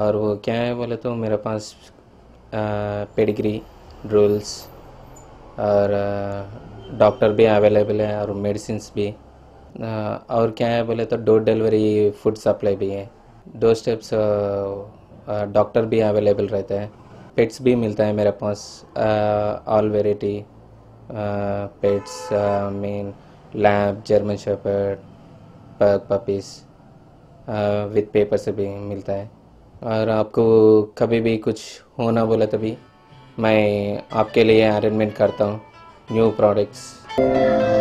क्या है, बोले तो मेरे पास पेडिग्री रूल्स और डॉक्टर भी अवेलेबल है और मेडिसिन भी। और क्या है, बोले तो डोर डिलीवरी फ़ूड सप्लाई भी है। दो स्टेप्स डॉक्टर भी अवेलेबल रहता है। पेट्स भी मिलता है मेरे पास all variety pets mean Lab German shepherd pug puppies with paper से भी मिलता है। और आपको कभी भी कुछ होना बोला तभी मैं आपके लिए अरेंजमेंट करता हूँ। New products